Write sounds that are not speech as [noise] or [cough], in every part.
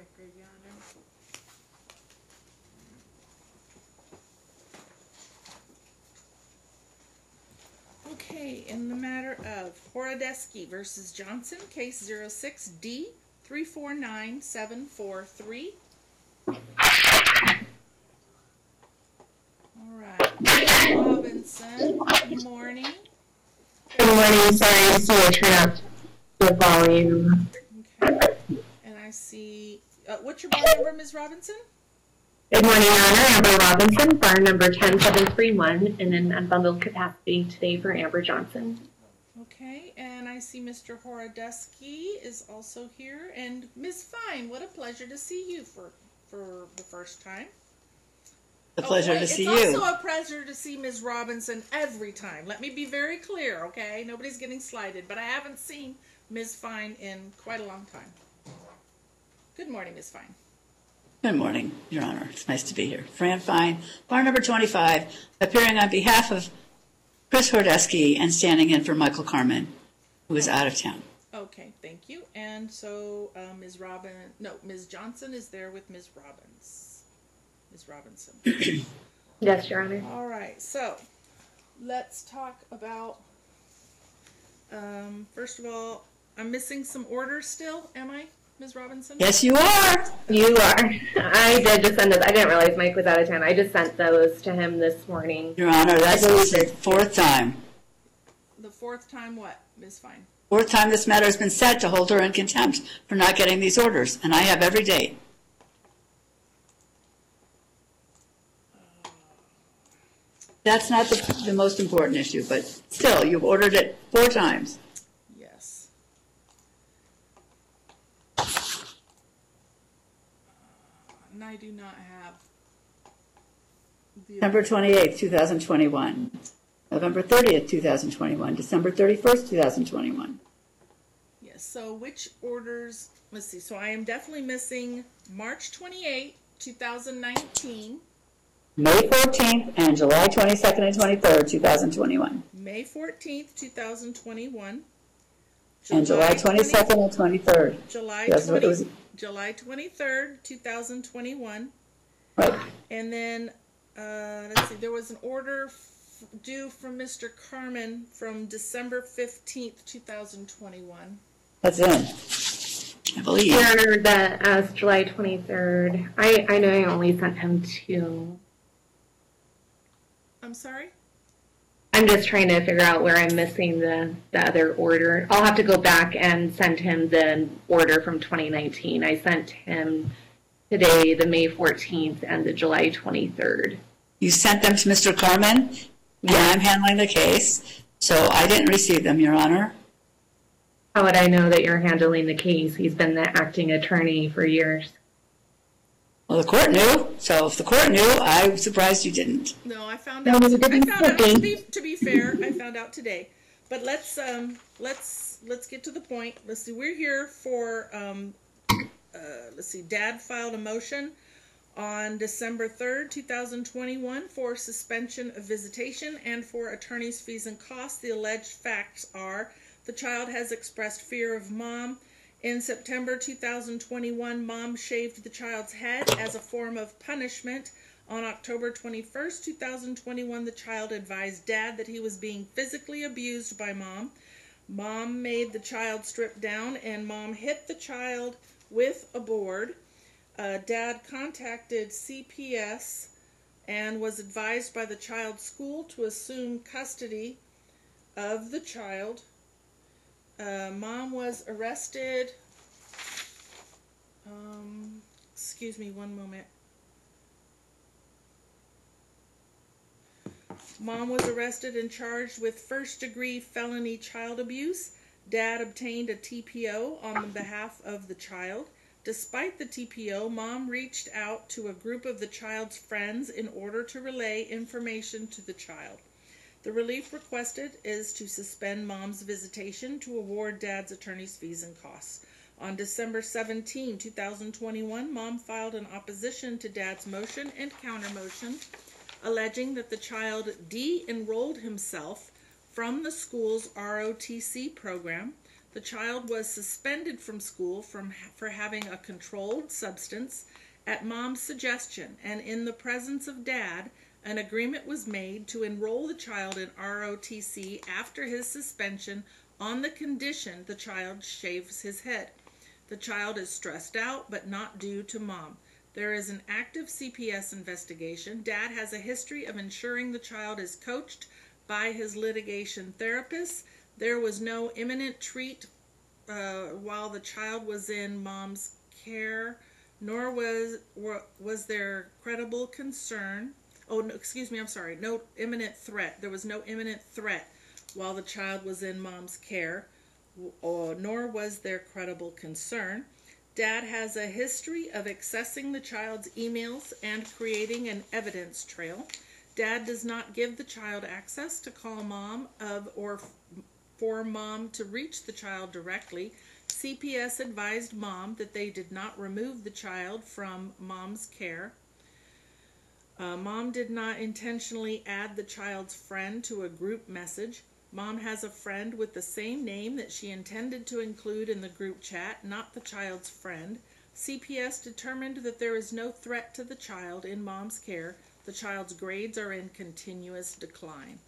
record, Your Honor. Okay, in the matter of Horodesky versus Johnson, case zero six D three four nine seven four three. All right, Robinson, good morning. Good morning. Sorry, I just need to turn up the volume. Okay, and I see, uh, what's your bar number, Ms. Robinson? Good morning, Your Honor. Amber Robinson, bar number 10731, in an unbundled capacity today for Amber Johnson. Okay, and I see Mr. Horodesky is also here, and Ms. Fine, what a pleasure to see you for, for the first time. A Oh, pleasure wait, to see It's you. It's also a pleasure to see Ms. Robinson every time. Let me be very clear, okay? Nobody's getting slighted, but I haven't seen Ms. Fine in quite a long time. Good morning, Ms. Fine. Good morning, Your Honor. It's nice to be here. Fran Fine, bar number 25, appearing on behalf of Chris Hordeski and standing in for Michael Carmen, who is out of town. Okay, thank you. And so uh, Ms. Robin, no, Ms. Johnson is there with Ms. Robbins. Ms. Robinson. [clears throat] Yes, Your Honor. All right, so let's talk about. Um, first of all, I'm missing some orders still. Am I, Ms. Robinson? Yes, you are. You are. I did just send this. I didn't realize Mike was out of town. I just sent those to him this morning. Your Honor, that's I believe this is the fourth time. The fourth time, what, Ms. Fine? Fourth time this matter has been set to hold her in contempt for not getting these orders, and I have every date. That's not the, the most important issue, but still, you've ordered it four times. Yes. And I do not have. December 28th, 2021. November 30th, 2021. December 31st, 2021. Yes, so which orders, let's see, so I am definitely missing March 28th, 2019. May 14th and July 22nd and 23rd, 2021. May 14th, 2021. And July 20 22nd and 23rd. July That's what it 20, was. July 23rd, 2021. Right. And then, uh, let's see, there was an order f- due from Mr. Carmen from December 15th, 2021. That's in. I believe. Your Honor, the uh, July 23rd. I, I know I only sent him two. I'm sorry? I'm just trying to figure out where I'm missing the, the other order. I'll have to go back and send him the order from 2019. I sent him today the May 14th and the July 23rd. You sent them to Mr. Carmen, Yeah, I'm handling the case, so I didn't receive them, Your Honor. How would I know that you're handling the case? He's been the acting attorney for years. Well, the court knew, so if the court knew, I'm surprised you didn't. No, I found No, out. you I didn't found out to be, to be fair. I found out today. But let's um let's let's get to the point. Let's see. We're here for um uh let's see. Dad filed a motion on December third, two thousand twenty-one, for suspension of visitation and for attorney's fees and costs. The alleged facts are the child has expressed fear of mom. In September 2021, mom shaved the child's head as a form of punishment. On October 21st, 2021, the child advised dad that he was being physically abused by mom. Mom made the child strip down and mom hit the child with a board. Uh, dad contacted CPS and was advised by the child's school to assume custody of the child. Uh, mom was arrested. Um, excuse me one moment. Mom was arrested and charged with first degree felony child abuse. Dad obtained a TPO on behalf of the child. Despite the TPO, mom reached out to a group of the child's friends in order to relay information to the child. The relief requested is to suspend mom's visitation to award dad's attorney's fees and costs. On December 17, 2021, mom filed an opposition to dad's motion and counter motion, alleging that the child de enrolled himself from the school's ROTC program. The child was suspended from school from, for having a controlled substance at mom's suggestion, and in the presence of dad, an agreement was made to enroll the child in ROTC after his suspension on the condition the child shaves his head. The child is stressed out, but not due to mom. There is an active CPS investigation. Dad has a history of ensuring the child is coached by his litigation therapist. There was no imminent treat uh, while the child was in mom's care, nor was was there credible concern. Oh, no, excuse me, I'm sorry. No imminent threat. There was no imminent threat while the child was in mom's care, or, uh, nor was there credible concern. Dad has a history of accessing the child's emails and creating an evidence trail. Dad does not give the child access to call mom of or for mom to reach the child directly. CPS advised mom that they did not remove the child from mom's care. Uh, mom did not intentionally add the child's friend to a group message. Mom has a friend with the same name that she intended to include in the group chat, not the child's friend. CPS determined that there is no threat to the child in mom's care. The child's grades are in continuous decline.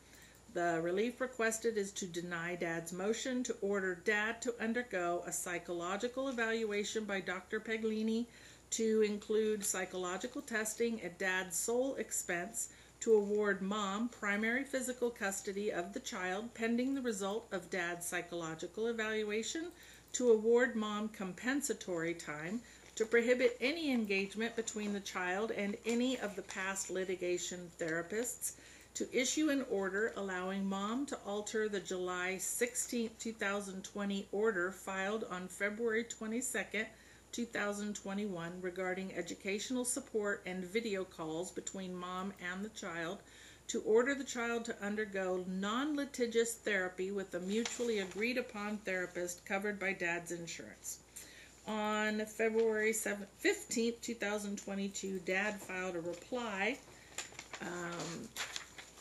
The relief requested is to deny dad's motion to order dad to undergo a psychological evaluation by Dr. Paglini to include psychological testing at dad's sole expense, to award mom primary physical custody of the child pending the result of dad's psychological evaluation, to award mom compensatory time, to prohibit any engagement between the child and any of the past litigation therapists, to issue an order allowing mom to alter the July 16, 2020 order filed on February 22nd, 2021 regarding educational support and video calls between mom and the child, to order the child to undergo non litigious therapy with a mutually agreed upon therapist covered by dad's insurance. On February 7, 15th, 2022, dad filed a reply um,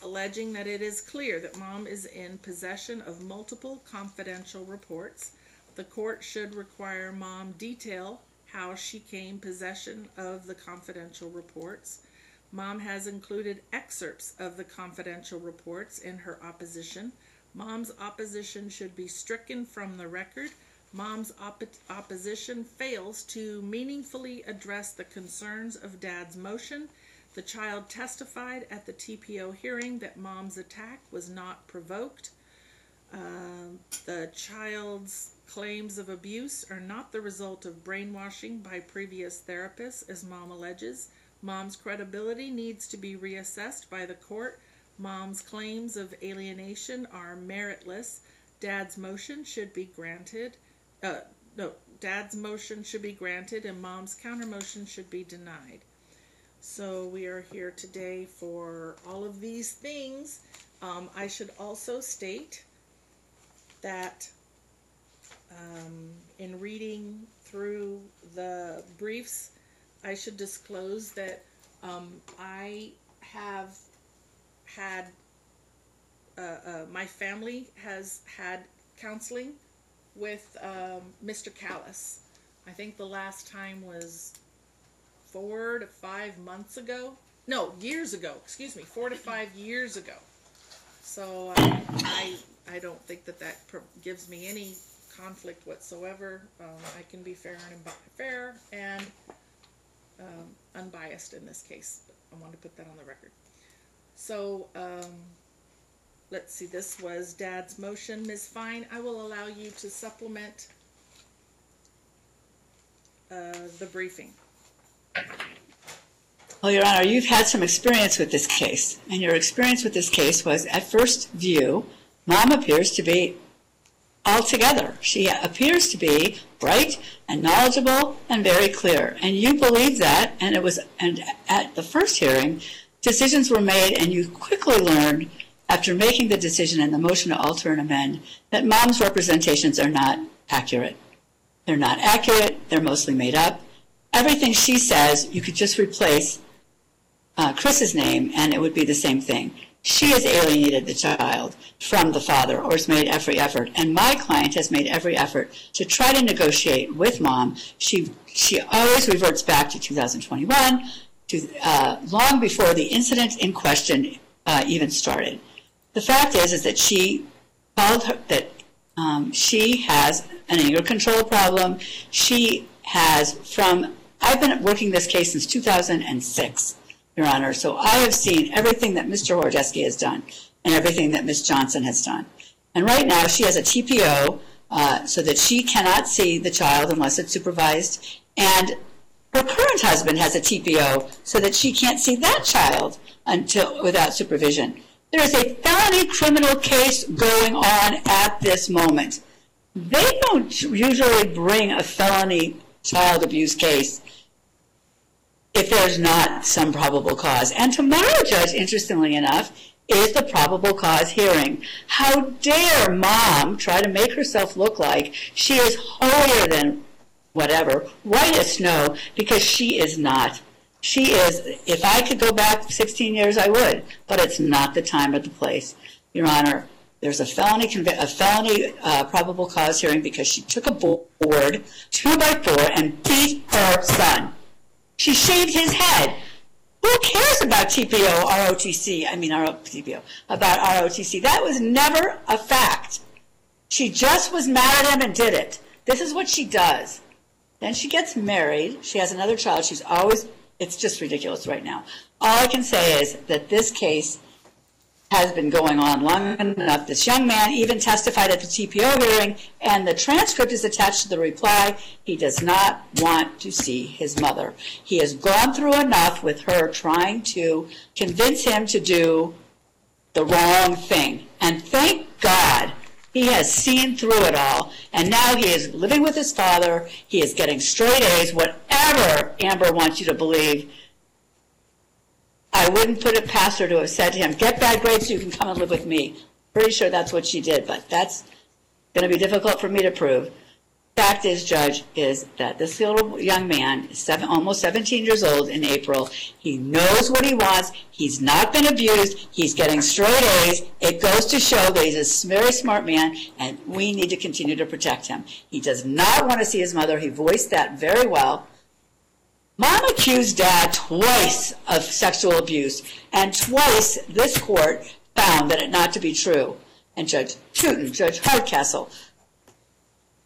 alleging that it is clear that mom is in possession of multiple confidential reports. The court should require mom detail how she came possession of the confidential reports. Mom has included excerpts of the confidential reports in her opposition. Mom's opposition should be stricken from the record. Mom's oppo- opposition fails to meaningfully address the concerns of dad's motion. The child testified at the TPO hearing that mom's attack was not provoked. Um, the child's claims of abuse are not the result of brainwashing by previous therapists, as mom alleges. Mom's credibility needs to be reassessed by the court. Mom's claims of alienation are meritless. Dad's motion should be granted. Uh, no, dad's motion should be granted, and mom's counter motion should be denied. So we are here today for all of these things. Um, I should also state that um, in reading through the briefs, I should disclose that um, I have had, uh, uh, my family has had counseling with um, Mr. Callis. I think the last time was four to five months ago. No, years ago. Excuse me, four to five years ago. So I I don't think that that gives me any conflict whatsoever. Um, I can be fair and fair and um, unbiased in this case. I want to put that on the record. So um, let's see. This was Dad's motion, Ms. Fine. I will allow you to supplement uh, the briefing. Well, Your Honor, you've had some experience with this case, and your experience with this case was, at first view, Mom appears to be altogether. She appears to be bright and knowledgeable and very clear, and you believe that. And it was, and at the first hearing, decisions were made, and you quickly learned, after making the decision and the motion to alter and amend, that Mom's representations are not accurate. They're not accurate. They're mostly made up. Everything she says, you could just replace uh, Chris's name, and it would be the same thing. She has alienated the child from the father or has made every effort. And my client has made every effort to try to negotiate with mom. She, she always reverts back to 2021, to, uh, long before the incident in question uh, even started. The fact is, is that she called her, that um, she has an anger control problem. She has from, I've been working this case since 2006. Your Honor. So I have seen everything that Mr. Hordeski has done and everything that Ms. Johnson has done. And right now, she has a TPO uh, so that she cannot see the child unless it's supervised. And her current husband has a TPO so that she can't see that child until without supervision. There is a felony criminal case going on at this moment. They don't usually bring a felony child abuse case if there's not some probable cause. And tomorrow, Judge, interestingly enough, is the probable cause hearing. How dare mom try to make herself look like she is holier than whatever, white as snow, because she is not. She is, if I could go back 16 years, I would, but it's not the time or the place. Your Honor, there's a felony, a felony uh, probable cause hearing because she took a board, two by four, and beat her son. She shaved his head. Who cares about TPO, ROTC? I mean, TPO, about ROTC. That was never a fact. She just was mad at him and did it. This is what she does. Then she gets married. She has another child. She's always, it's just ridiculous right now. All I can say is that this case has been going on long enough. This young man even testified at the TPO hearing, and the transcript is attached to the reply. He does not want to see his mother. He has gone through enough with her trying to convince him to do the wrong thing. And thank God he has seen through it all. And now he is living with his father. He is getting straight A's, whatever Amber wants you to believe I wouldn't put it past her to have said to him, get bad grades so you can come and live with me. Pretty sure that's what she did, but that's going to be difficult for me to prove. Fact is, Judge, is that this little young man is seven, almost 17 years old in April. He knows what he wants. He's not been abused. He's getting straight A's. It goes to show that he's a very smart man, and we need to continue to protect him. He does not want to see his mother. He voiced that very well. Mom accused dad twice of sexual abuse, and twice this court found that it not to be true. And Judge Tootin, Judge Hardcastle,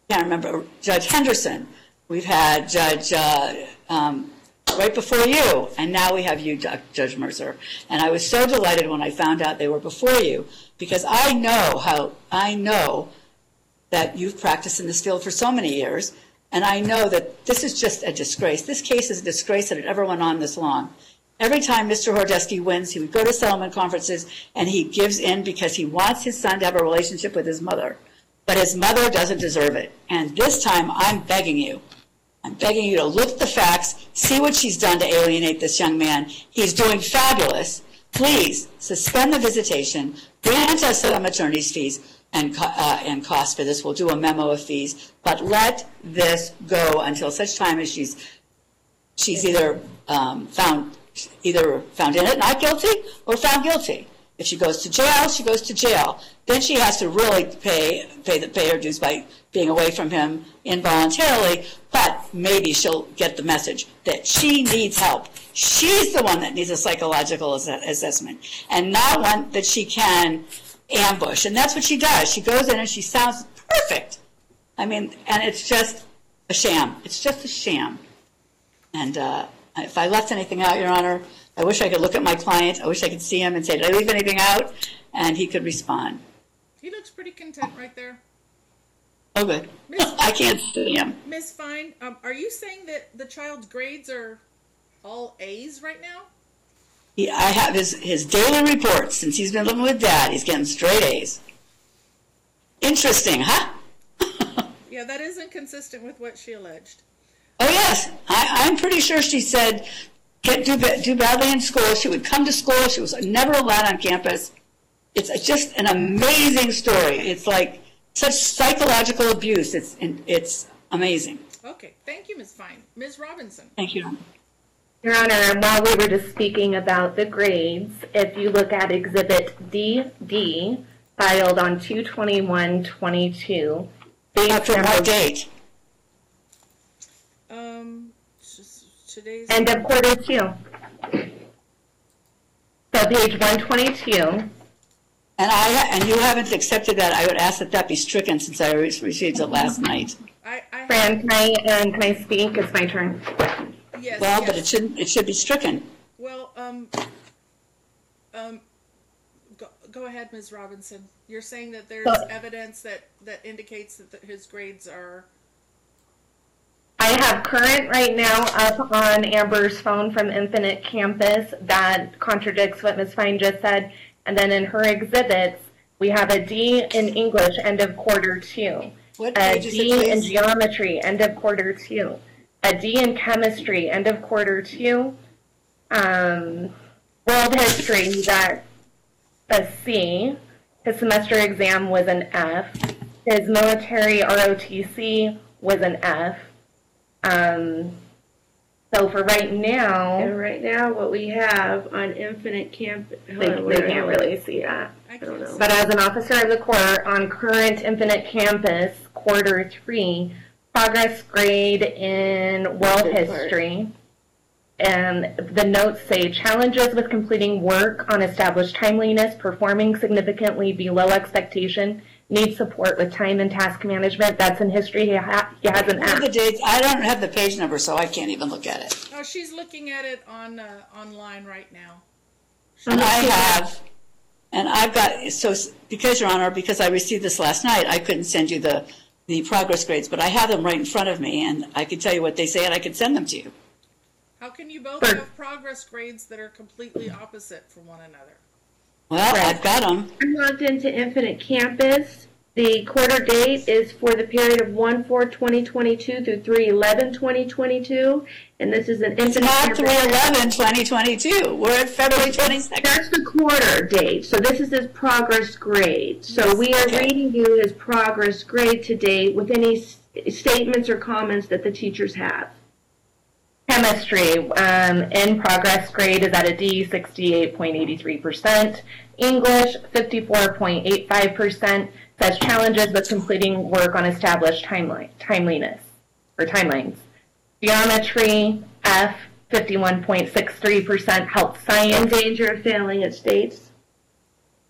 can't remember, Judge Henderson, we've had Judge uh, um, right before you, and now we have you, Judge Mercer. And I was so delighted when I found out they were before you, because I know how, I know that you've practiced in this field for so many years, and I know that this is just a disgrace. This case is a disgrace that it ever went on this long. Every time Mr. Hordesky wins, he would go to settlement conferences and he gives in because he wants his son to have a relationship with his mother. But his mother doesn't deserve it. And this time, I'm begging you. I'm begging you to look at the facts, see what she's done to alienate this young man. He's doing fabulous. Please suspend the visitation, grant us some attorney's fees, and, uh, and cost for this. We'll do a memo of fees, but let this go until such time as she's she's either um, found either found in it not guilty or found guilty. If she goes to jail, she goes to jail. Then she has to really pay pay the pay her dues by being away from him involuntarily. But maybe she'll get the message that she needs help. She's the one that needs a psychological assessment, and not one that she can ambush. And that's what she does. She goes in and she sounds perfect. I mean, and it's just a sham. It's just a sham. And uh, if I left anything out, Your Honor, I wish I could look at my client. I wish I could see him and say, did I leave anything out? And he could respond. He looks pretty content right there. Oh, good. [laughs] I can't see him. Miss Fine, um, are you saying that the child's grades are all A's right now? He, I have his, his daily reports since he's been living with dad. He's getting straight A's. Interesting, huh? [laughs] yeah, that isn't consistent with what she alleged. Oh, yes. I, I'm pretty sure she said get do, do badly in school. She would come to school. She was never allowed on campus. It's just an amazing story. It's like such psychological abuse. It's, it's amazing. Okay. Thank you, Ms. Fine. Ms. Robinson. Thank you. Your Honor, and while we were just speaking about the grades, if you look at Exhibit DD, filed on 2/21/22, base Up to number- what date? Um, just today's. end of quarter two. So page 122, And I, and you haven't accepted that, I would ask that that be stricken since I re- received it last night. I, I. Fran, can I, um, can I speak? It's my turn. Yes, Well, but yes. it shouldn't, it should be stricken. Well, um, um, go, go ahead, Ms. Robinson. You're saying that there's So- evidence that, that indicates that the, his grades are, I have current right now up on Amber's phone from Infinite Campus that contradicts what Ms. Fine just said. And then in her exhibits, we have a D in English, end of quarter two. What A page is it, D in please? geometry, end of quarter two. A D in chemistry, end of quarter two. Um, world history, he got a C. His semester exam was an F. His military ROTC was an F. Um, so for right now, And right now, what we have on Infinite Camp, they, on, they where- can't really see that. I don't know. But as an officer of the court on current Infinite Campus, quarter three, progress grade in world Good part. history. And the notes say challenges with completing work on established timeliness, performing significantly below expectation, need support with time and task management. That's in history. He, ha- he has an What are the dates? I don't have the page number, so I can't even look at it. Oh, she's looking at it on, uh, online right now. And I have, and I've got, so, s- because, Your Honor, because I received this last night, I couldn't send you the, the progress grades, but I have them right in front of me, and I could tell you what they say, and I could send them to you. How can you both Sure. have progress grades that are completely opposite from one another? Well, Right. I've got them. I'm logged into Infinite Campus. The quarter date is for the period of 1/4/2022 through 3/11/2022, and this is an It's Infinite not Campus. 3/11, 2022. We're at February 22nd. That's the quarter date, so this is his progress grade. So we are Okay. reading you his progress grade to date with any statements or comments that the teachers have. Chemistry, um, in progress grade is at a D, 68.83%. English, 54.85%. Says challenges with completing work on established timeline, timeliness, or timelines. Geometry, F, 51.63%. Health science. In danger of failing, it states.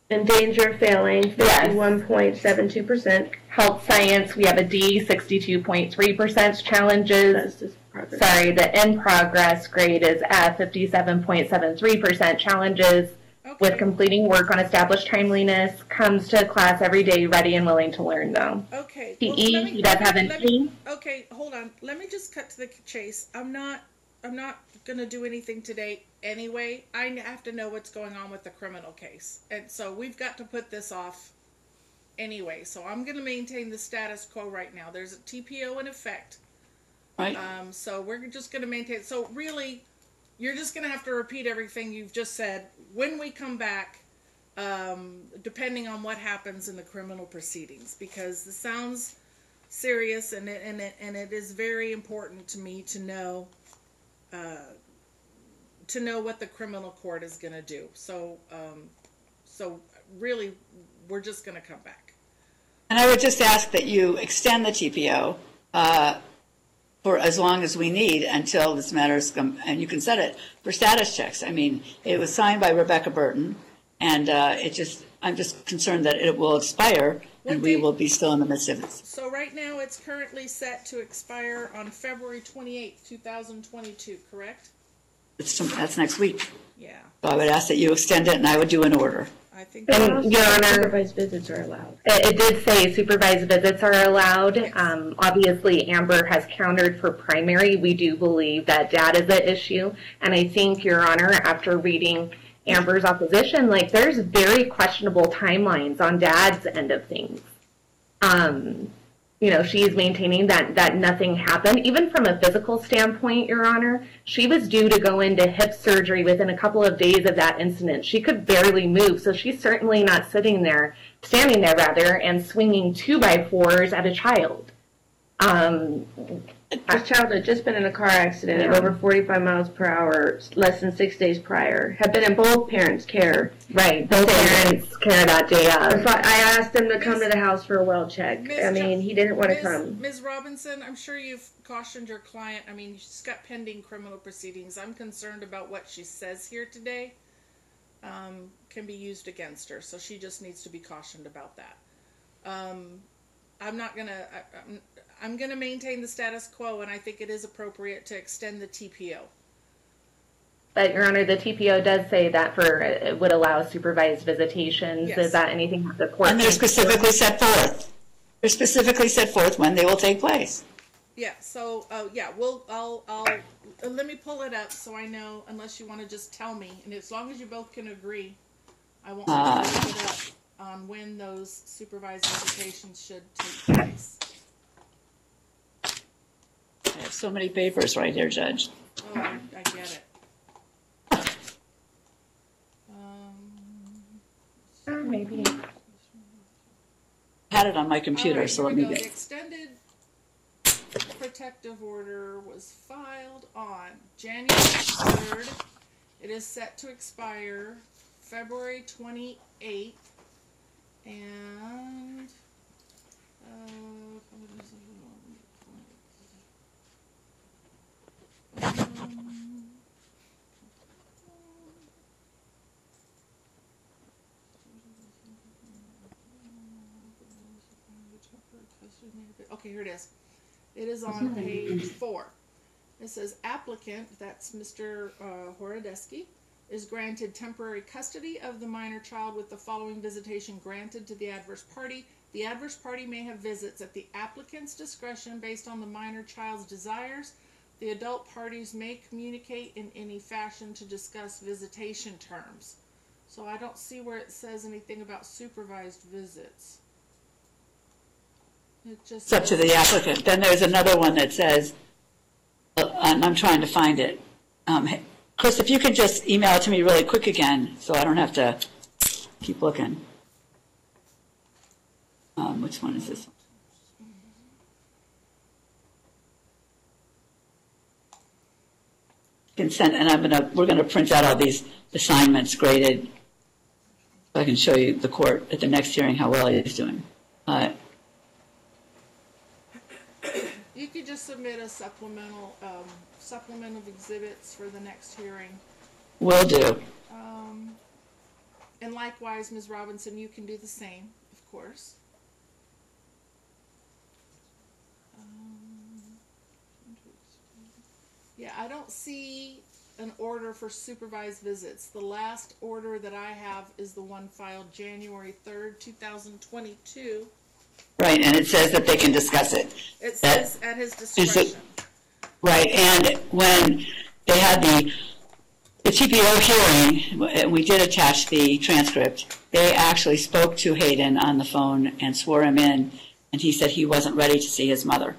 In danger of failing, fifty-one point seven two percent. health science, we have a D, 62.3%. Challenges, progress. sorry, the in progress grade is at 57.73%. Challenges with completing work on established timeliness, comes to class every day ready and willing to learn though. okay. PE, well, me- he does me- have an me-. Okay, hold on. Let me just cut to the chase. I'm not, I'm not gonna do anything today anyway. I have to know what's going on with the criminal case. And so we've got to put this off anyway. So I'm gonna maintain the status quo right now. There's a TPO in effect. Right? Um, so we're just going to maintain. So really, you're just going to have to repeat everything you've just said when we come back, um, depending on what happens in the criminal proceedings, because this sounds serious and it, and it, and it is very important to me to know, uh, to know what the criminal court is going to do. So, um, so really, we're just going to come back. And I would just ask that you extend the TPO uh, for as long as we need until this matter is, com- and you can set it for status checks. I mean, it was signed by Rebecca Burton, and uh, it just, I'm just concerned that it will expire and What we date? will be still in the midst of it. So right now, it's currently set to expire on February twenty-eighth, two thousand twenty-two, correct? It's, that's next week. Yeah, So I would ask that you extend it, and I would do an order. I think. And Your Honor, Supervised visits are allowed. it, it did say supervised visits are allowed. Um, obviously Amber has countered for primary. We do believe that data is an issue. And I think, Your Honor, after reading Amber's opposition, like there's very questionable timelines on dad's end of things. Um, you know, she's maintaining that, that nothing happened. Even from a physical standpoint, Your Honor, she was due to go into hip surgery within a couple of days of that incident. She could barely move, so she's certainly not sitting there, standing there rather, and swinging two by fours at a child. Um, [laughs] This child had just been in a car accident at over 45 miles per hour, less than six days prior. Had been in both parents' care. Right, both parents care that day I of. thought- I asked him to come to the house for a well check. Miss I mean, he didn't want to Ms. come. Ms. Robinson, I'm sure you've cautioned your client. I mean, she's got pending criminal proceedings. I'm concerned about what she says here today. Um, can be used against her, so she just needs to be cautioned about that. Um, I'm not gonna. I, I'm, I'm gonna maintain the status quo, and I think it is appropriate to extend the TPO. But Your Honor, the TPO does say that for, it would allow supervised visitations. Yes. Is that anything that the court? And they're specifically set forth. They're specifically set forth when they will take place. Yeah. So, uh, yeah, we'll. I'll. I'll. Uh, let me pull it up so I know. Unless you want to just tell me, and as long as you both can agree, I won't Uh. have to look it up on when those supervised visitations should take place. I have so many papers right here, Judge. Oh, I, I get it. Um, Maybe. Had it on my computer, Alright, so here let we me go. The get. extended protective order was filed on January third. It is set to expire February twenty-eighth. And, uh, Okay, here it is. It is on page four. It says applicant, that's Mr. uh, Horodesky, is granted temporary custody of the minor child with the following visitation granted to the adverse party. The adverse party may have visits at the applicant's discretion based on the minor child's desires. The adult parties may communicate in any fashion to discuss visitation terms. So I don't see where it says anything about supervised visits. It just It's up to the applicant. Then there's another one that says, uh, and I'm trying to find it. Um, Chris, if you could just email it to me really quick again, so I don't have to keep looking. Um, which one is this? Consent, and I'm gonna, we're gonna print out all these assignments graded. So I can show you the court at the next hearing how well he's doing. Uh, You could just submit a supplemental, um, supplement of exhibits for the next hearing. Will do. Um, and likewise, Ms. Robinson, you can do the same, of course. Um, Yeah, I don't see an order for supervised visits. The last order that I have is the one filed January third, two thousand twenty-two. Right, and it says that they can discuss it. It That- says at his it- discretion. Right, and when they had the, the TPO hearing, and we did attach the transcript, they actually spoke to Hayden on the phone and swore him in, and he said he wasn't ready to see his mother.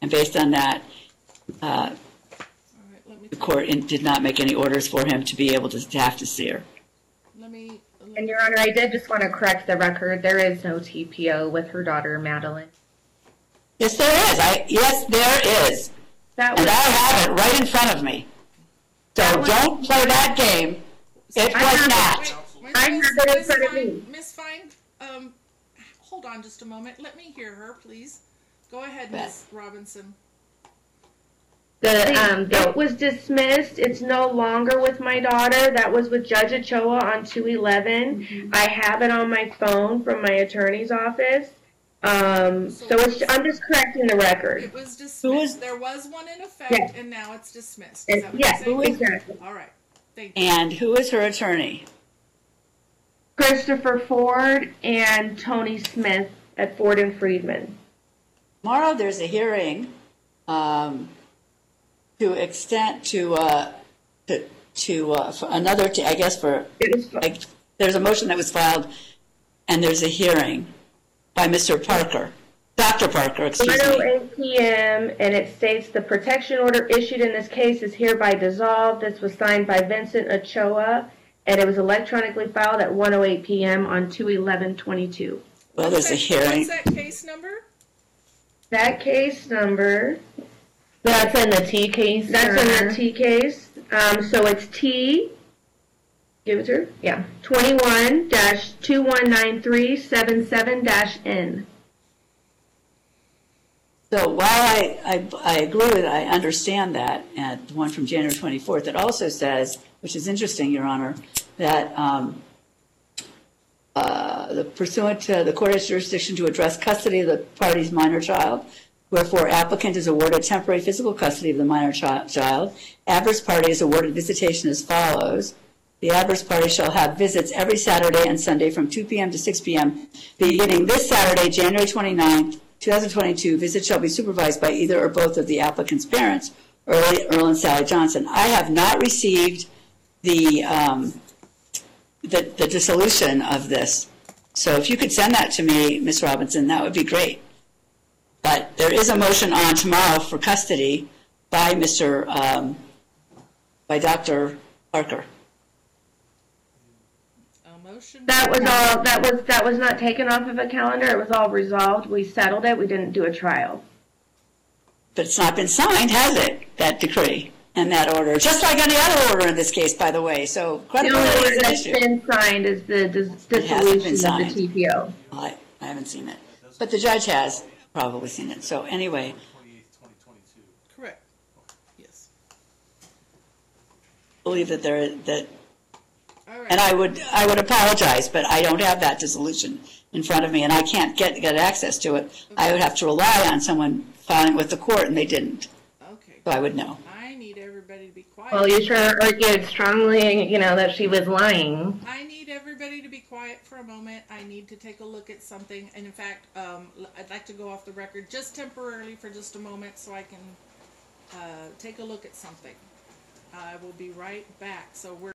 And based on that, uh, All right, let me, the court in- did not make any orders for him to be able to, to have to see her. Let me, let And Your Honor, I did just want to correct the record. There is no TPO with her daughter Madeline. Yes, there is, I, yes, there is, That and I have it right in front of me. So don't play that game, it was not. Wait, I Miss- have it in Miss front of Fine- me. Miss Fine, um, hold on just a moment. Let me hear her, please. Go ahead, Bet. Miss Robinson. The, um, the, it was dismissed. It's no longer with my daughter. That was with Judge Ochoa on 211. I have it on my phone from my attorney's office. Um, so it's, I'm just correcting the record. It was dismissed. Who is- There was one in effect, Yes. and now it's dismissed. Is And- that yes, exactly. All right. Thank you. And who is her attorney? Christopher Ford and Tony Smith at Ford and Friedman. Tomorrow, there's a hearing um, to extend, to, uh, to, to, uh, for another, t- I guess for, like, there's a motion that was filed, and there's a hearing by Mr. Parker, Dr. Parker, excuse me. 1:08 p.m. and it states the protection order issued in this case is hereby dissolved. This was signed by Vincent Ochoa, and it was electronically filed at 1:08 p.m. on 2/11/22. Well, there's a that- hearing. What's that case number? That case number, That's in the T case. that's in the T case. Um, so it's T, give it to her, Yeah. twenty-one dash two one nine three seven seven dash N. So while I, I, I agree with, I understand that, and the one from January 24th, it also says, which is interesting, Your Honor, that um, uh, the pursuant to the court has jurisdiction to address custody of the party's minor child, wherefore applicant is awarded temporary physical custody of the minor chi- child. Adverse party is awarded visitation as follows. The adverse party shall have visits every Saturday and Sunday from 2 p.m. to 6 p.m. Beginning this Saturday, January 29, 2022, visits shall be supervised by either or both of the applicant's parents, Earl Earl and Sally Johnson. I have not received the, um, the the dissolution of this. So if you could send that to me, Ms. Robinson, that would be great. But there is a motion on tomorrow for custody by Mr., um, by Dr. Parker. A motion. That was all, that was, that was not taken off of a calendar, it was all resolved, we settled it, we didn't do a trial. But it's not been signed, has it, that decree and that order? Just like any other order in this case, by the way, so The only credibility order is an that's issue. been signed is the dis- It hasn't been dissolution of signed. the TPO. I, I haven't seen it, but the judge has probably seen it. So anyway, Correct. Yes. believe that there, that, All right. and I would, I would apologize, but I don't have that dissolution in front of me and I can't get, get access to it. I would have to rely on someone filing with the court and they didn't, okay. so I would know. I need everybody to be quiet. Well, you sure argued strongly, you know, that she was lying. I need everybody to be quiet for a moment. I need to take a look at something. And in fact, um, I'd like to go off the record just temporarily for just a moment so I can uh, take a look at something. I will be right back. So we're